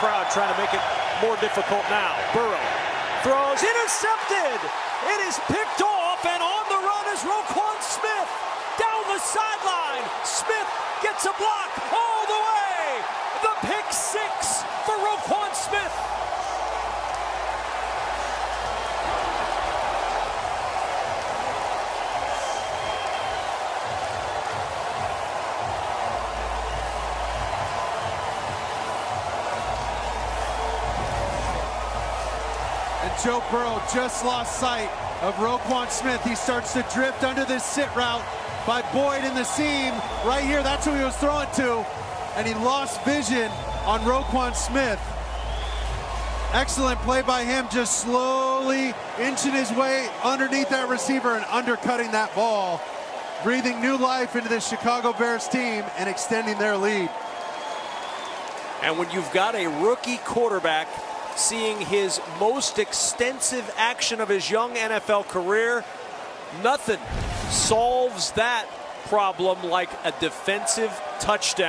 crowd trying to make it more difficult now. Burrow throws, intercepted. It is picked off, and on the run is Roquan Smith. Down the sideline. Smith gets a block all the way. The pick six for Roquan Smith. And Joe Burrow just lost sight of Roquan Smith. He starts to drift under this sit route by Boyd in the seam. Right here, that's who he was throwing to. And he lost vision on Roquan Smith. Excellent play by him, just slowly inching his way underneath that receiver and undercutting that ball. Breathing new life into the Chicago Bears team and extending their lead. And when you've got a rookie quarterback seeing his most extensive action of his young NFL career, nothing solves that problem like a defensive touchdown.